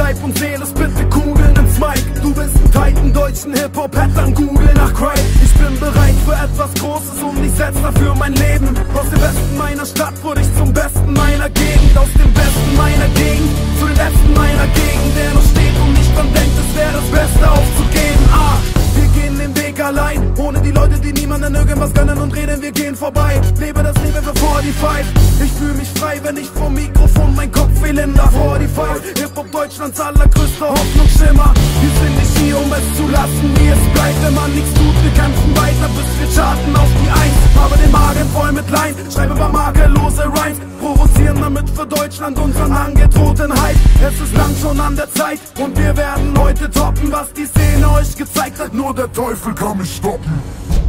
Leib und Seele, bitte Kugeln ins Mike. Du bist ein Titan, deutschen Hip-Hop-Pattern, Google nach Cry. Ich bin bereit für etwas Großes und ich setz dafür mein Leben. Aus dem Besten meiner Stadt wurde ich zum Besten meiner Gegend. Aus dem Besten meiner Gegend zu den Besten meiner Gegend, der noch steht und nicht dran denkt, es wäre das Beste aufzugeben. Ah, wir gehen den Weg allein, Niemanden irgendwas gönnen und reden, wir gehen vorbei. Lebe das Leben für 45. Ich fühle mich frei, wenn ich vom Mikrofon mein Kopf in der 45. Hip-Hop Deutschlands allergrößter Hoffnungsschimmer. Wir sind nicht hier, um es zu lassen, wie es bleibt. Wenn man nichts tut, wir kämpfen weiter, bis wir charten auf die Eins. Aber den Magen voll mit Lein, schreibe paar makellose Rhymes. Provozieren damit für Deutschland unseren angedrohten Hype. Es ist lang schon an der Zeit und wir werden heute toppen, was die Szene euch gezeigt hat. Nur der Teufel kann mich stoppen.